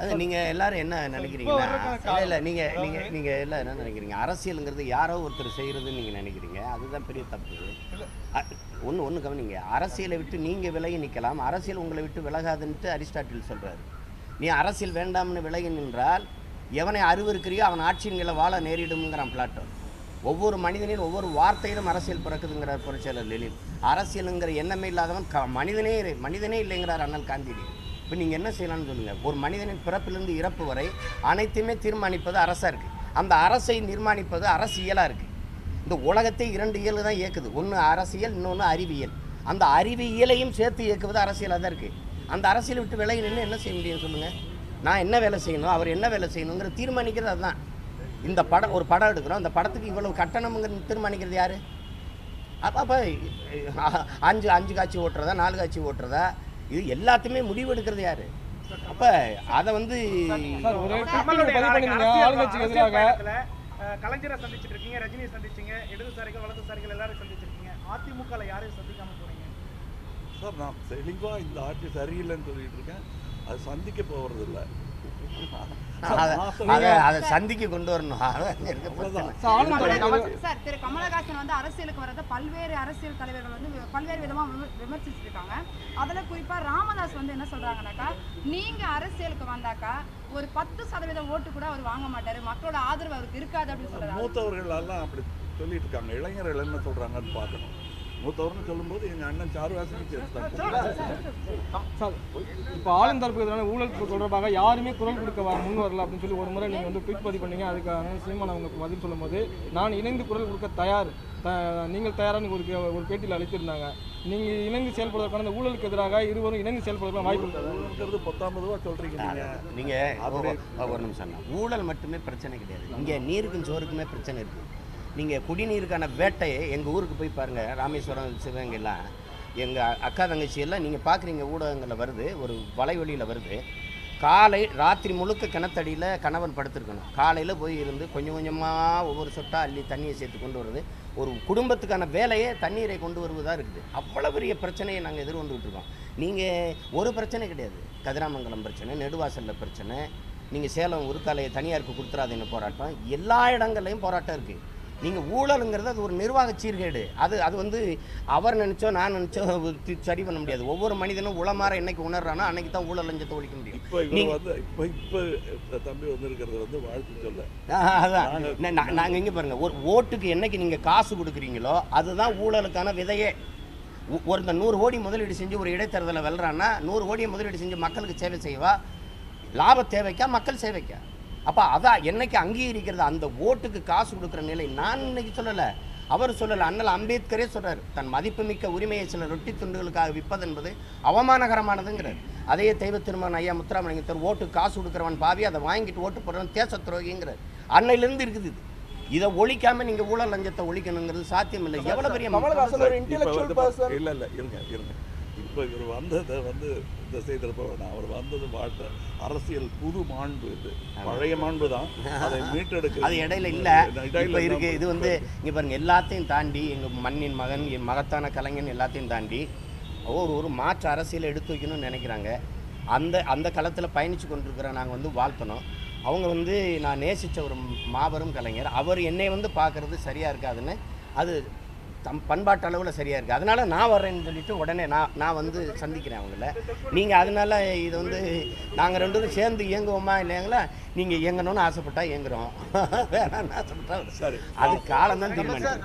அது நீங்கள் எல்லாரும் என்ன நினைக்கிறீங்கன்னா இல்லை இல்லை நீங்கள் நீங்கள் நீங்கள் எல்லாம் என்ன நினைக்கிறீங்க? அரசியலுங்கிறது யாரோ ஒருத்தர் செய்கிறதுன்னு நீங்கள் நினைக்கிறீங்க? அதுதான் பெரிய தப்பு. ஒன்று ஒன்று கவனிங்க. அரசியலை விட்டு நீங்கள் விலகி நிற்கலாம் அரசியல் உங்களை விட்டு விலகாதுன்ட்டு அரிஸ்டாட்டில் சொல்கிறாரு நீ அரசியல் வேண்டாம்னு விலகி நின்றால் எவனை அறிவிருக்கிறியோ அவன் ஆட்சியின் கீழே வாழ நேரிடும்ங்கிறான் பிளாட்டோ. ஒவ்வொரு மனிதனின் ஒவ்வொரு வார்த்தையிலும் அரசியல் பிறக்குதுங்கிறார் புரட்சியாளர் லெனின். அரசியலுங்கிற எண்ணமே இல்லாதவன் க மனிதனே மனிதனே இல்லைங்கிறார் அண்ணல் காந்தியடி இப்போ நீங்கள் என்ன செய்யலாம்னு சொல்லுங்கள் ஒரு மனிதனின் பிறப்பிலிருந்து இறப்பு வரை அனைத்தையுமே தீர்மானிப்பது அரசாக இருக்குது அந்த அரசை நிர்மாணிப்பது அரசியலாக இருக்குது இந்த உலகத்தை இரண்டு இயல் தான் இயக்குது. ஒன்று அரசியல் இன்னொன்று அறிவியல். அந்த அறிவியலையும் சேர்த்து இயக்குவது அரசியலாக தான் இருக்குது அந்த அரசியலை விட்டு விலகி நின்று என்ன செய்ய முடியும் சொல்லுங்கள் நான் என்ன வேலை செய்யணும் அவர் என்ன வேலை செய்யணுங்கிற தீர்மானிக்கிறது அதுதான். இந்த படம் ஒரு படம் எடுக்கிறோம். அந்த படத்துக்கு இவ்வளவு கட்டணம்ங்கிற தீர்மானிக்கிறது யார்? அப்போ அப்போ அஞ்சு அஞ்சு காட்சி ஓட்டுறதா நாலு காட்சி ஓட்டுறதா? இது எல்லாத்தையுமே முடிவு எடுக்கிறது யார்? அப்போ அதை வந்து கலைஞரை சந்திச்சிட்டு இருக்கீங்க ரஜினியை சந்திச்சீங்க இடதுசாரிகள் வலதுசாரிகள் எல்லாரும் சந்திச்சிருக்கீங்க. அதிமுகல யாரையும் சந்திக்காம போறீங்க? சார் நான் தெளிவாக இந்த ஆட்சி சரியில்லைன்னு சொல்லிட்டு இருக்கேன். அது சந்திக்க போகிறது இல்லை அதை சந்திக்க கொண்டு வரணும். சார் திரு கமலஹாசன் வந்து அரசியலுக்கு வரத பல்வேறு அரசியல் தலைவர்கள் வந்து பல்வேறு விதமா விம- விமர்சிச்சிட்டு இருக்காங்க அதுல குறிப்பா ராமதாஸ் வந்து என்ன சொல்றாங்கன்னாக்கா நீங்க அரசியலுக்கு வந்தாக்கா ஒரு பத்து சதவீத ஓட்டு கூட அவர் வாங்க மாட்டாரு. மக்களோட ஆதரவு அவருக்கு இருக்காது அப்படின்னு சொல்றாங்க மூத்தவர்கள் எல்லாம் அப்படி சொல்லிட்டு இருக்காங்க. இளைஞர்கள் என்ன சொல்கிறாங்கன்னு பார்க்கணும். மூத்தவர்னு சொல்லும்போது எங்கள் அண்ணன் தான் சார் இப்போ ஆளும் தரப்பு எதிரான ஊழல் தொடர்பாக யாருமே குரல் கொடுக்க வ- முன் வரல அப்படின்னு சொல்லி ஒரு முறை நீங்கள் வந்து ட்வீட் பதிவு பண்ணீங்க. அதுக்கான சீமான் அவங்க பதில் சொல்லும்போது நான் இணைந்து குரல் கொடுக்க தயார். நீங்கள் தயாரான்னு ஒரு ஒரு பேட்டியில் அளித்திருந்தாங்க. நீங்கள் இணைந்து செயல்படுவதற்கான இந்த ஊழலுக்கு எதிராக இருவரும் இணைந்து செயல்படுவதற்கான வாய்ப்பு இருக்கு ஊழல்ங்கிறது பத்தாம் ரூபா சொல்கிறீங்க நீங்கள் ஒரு- நிமிஷம். ஊழல் மட்டுமே பிரச்சனை கிடையாது. இங்கே நீருக்கும் சோறுக்குமே பிரச்சனை இருக்குது நீங்கள் குடிநீருக்கான வேட்டையை எங்கள் ஊருக்கு போய் பாருங்கள் ராமேஸ்வரம் சிவகங்கைலாம் எங்கள் அக்கா தங்கச்சியெல்லாம் நீங்கள் பார்க்குறீங்க ஊடகங்களில் வருது ஒரு வலைவழியில் வருது. காலை ராத்திரி முழுக்க கிணத்தடியில் கணவன் படுத்திருக்கணும். காலையில் போய் இருந்து கொஞ்சம் கொஞ்சமாக ஒவ்வொரு சொட்டாக அள்ளி தண்ணியை சேர்த்து கொண்டு வருது. ஒரு குடும்பத்துக்கான வேலையே தண்ணீரை கொண்டு வருவதாக இருக்குது. அவ்வளோ பெரிய பிரச்சனையை நாங்கள் எதிர்கொண்டுகிட்டு இருக்கோம். நீங்கள் ஒரு பிரச்சனை கிடையாது. கதிராமங்கலம் பிரச்சனை நெடுவாசலில் பிரச்சனை. நீங்கள் சேலம் உருக்காலையை தனியாருக்கு கொடுத்துறாதீங்க போராட்டம். எல்லா இடங்கள்லையும் போராட்டம் இருக்குது நீங்கள் ஊழலுங்கிறது அது ஒரு நிர்வாக சீர்கேடு. அது அது வந்து அவர் நினச்சோ நான் நினச்சோ சரி பண்ண முடியாது. ஒவ்வொரு மனிதனும் உளமாற என்னைக்கு உணர்றானோ அன்னைக்கு தான் ஊழல் லஞ்சத்தை ஒழிக்க முடியும். இப்போ வந்து இப்போ இப்போ இந்த தம்பி வந்திருக்கிறது வந்து வாழ்த்து சொல்ல. அதான். நாங்கள் இங்கே பாருங்கள் ஒரு ஓட்டுக்கு என்னைக்கு நீங்கள் காசு கொடுக்குறீங்களோ அதுதான் ஊழலுக்கான விதையே. ஒ- ஒருத்தன் நூறு கோடி முதலீடு செஞ்சு ஒரு இடைத்தேர்தலை வெல்றான்னா நூறு கோடியை முதலீடு செஞ்சு மக்களுக்கு சேவை செய்வா. லாப தேவைக்கா மக்கள் சேவைக்கா? அப்போ அதான் என்னைக்கு அங்கீகரிக்கிறது அந்த ஓட்டுக்கு காசு கொடுக்குற நிலை நான் இன்னைக்கு சொல்லலை. அவர் சொல்லலை. அண்ணல் அம்பேத்கரே சொல்றாரு. தன் மதிப்புமிக்க உரிமையை சில ரொட்டி துண்டுகளுக்காக விற்பது என்பது அவமானகரமானதுங்கிறார். அதே தெய்வ திருமணம் ஐயா முத்துராமலிங்கத்தர் ஓட்டு காசு கொடுக்குறவன் பாவி அதை வாங்கிட்டு ஓட்டு போடுறவன் தேச துரோகிங்கிறார். அன்னையிலேருந்து இருக்குது இது. இதை ஒழிக்காம நீங்க ஊழல் லஞ்சத்தை ஒழிக்கணுங்கிறது சாத்தியம் இல்லை எவ்வளவு பெரிய. இல்லை இல்லை இருங்க இருங்க. இப்போ இவர் வந்ததை வந்து இந்த செய்திருப்ப வேணாம் அவர் வந்தது வாழ்த்த அரசியல் புது மாண்பு இது. பழைய மாண்பு தான். அதை மீட்டெடுக்க அது இடையில இல்ல. இப்போ இருக்கு. இது வந்து இங்க பாருங்க எல்லாத்தையும் தாண்டி எங்க மண்ணின் மகன் என் மகத்தான கலைஞன் எல்லாத்தையும் தாண்டி ஒரு ஒரு மாற்று அரசியலை எடுத்து வைக்கணும்னு நினைக்கிறாங்க. அந்த அந்த களத்தில் பயணித்து கொண்டிருக்கிற நாங்கள் வந்து வாழ்த்தணும். அவங்க வந்து நான் நேசித்த ஒரு மாபெரும் கலைஞர். அவர் என்னை வந்து பார்க்கறது சரியாக இருக்காதுன்னு அது தம் பண்பாட்டு அளவில் சரியாக இருக்குது அதனால நான் வர்றேன்னு சொல்லிட்டு உடனே நான் நான் வந்து சந்திக்கிறேன் அவங்கள. நீங்கள் அதனால இது வந்து நாங்கள் ரெண்டு பேரும் சேர்ந்து இயங்குவோமா இல்லைங்களா நீங்கள் இயங்கணும்னு ஆசைப்பட்டா இயங்குறோம். வேணாம்னு ஆசைப்பட்டா சரி. அது காலம் தான் தீர்மானிக்கும்.